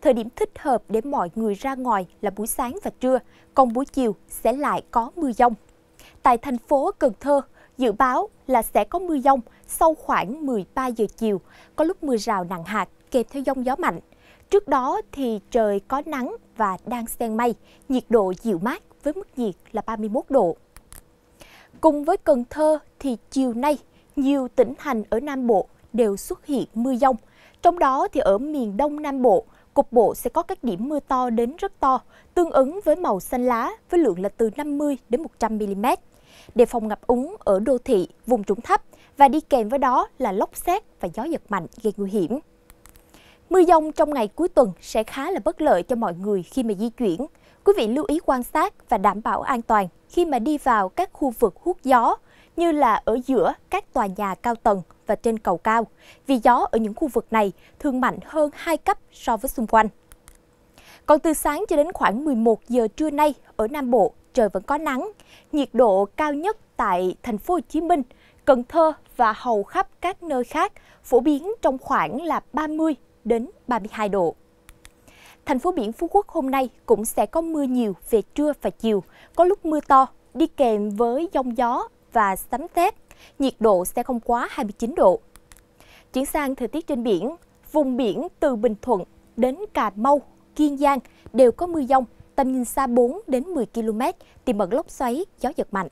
thời điểm thích hợp để mọi người ra ngoài là buổi sáng và trưa, còn buổi chiều sẽ lại có mưa dông. Tại thành phố Cần Thơ, dự báo là sẽ có mưa dông sau khoảng 13 giờ chiều, có lúc mưa rào nặng hạt kèm theo dông gió mạnh. Trước đó thì trời có nắng và đang xen mây, nhiệt độ dịu mát với mức nhiệt là 31 độ. Cùng với Cần Thơ thì chiều nay, nhiều tỉnh thành ở Nam Bộ đều xuất hiện mưa dông. Trong đó thì ở miền Đông Nam Bộ, cục bộ sẽ có các điểm mưa to đến rất to, tương ứng với màu xanh lá với lượng là từ 50 đến 100 mm. Đề phòng ngập úng ở đô thị, vùng trũng thấp và đi kèm với đó là lốc xét và gió giật mạnh gây nguy hiểm. Mưa dông trong ngày cuối tuần sẽ khá là bất lợi cho mọi người khi mà di chuyển. Quý vị lưu ý quan sát và đảm bảo an toàn khi mà đi vào các khu vực hút gió như là ở giữa các tòa nhà cao tầng và trên cầu cao, vì gió ở những khu vực này thường mạnh hơn 2 cấp so với xung quanh. Còn từ sáng cho đến khoảng 11 giờ trưa nay ở Nam Bộ, trời vẫn có nắng. Nhiệt độ cao nhất tại thành phố Hồ Chí Minh, Cần Thơ và hầu khắp các nơi khác phổ biến trong khoảng là 30 đến 32 độ. Thành phố biển Phú Quốc hôm nay cũng sẽ có mưa nhiều về trưa và chiều, có lúc mưa to, đi kèm với giông gió và sấm sét. Nhiệt độ sẽ không quá 29 độ. Chuyển sang thời tiết trên biển, vùng biển từ Bình Thuận đến Cà Mau, Kiên Giang đều có mưa dông, tầm nhìn xa 4 đến 10 km, tiềm ẩn lốc xoáy, gió giật mạnh.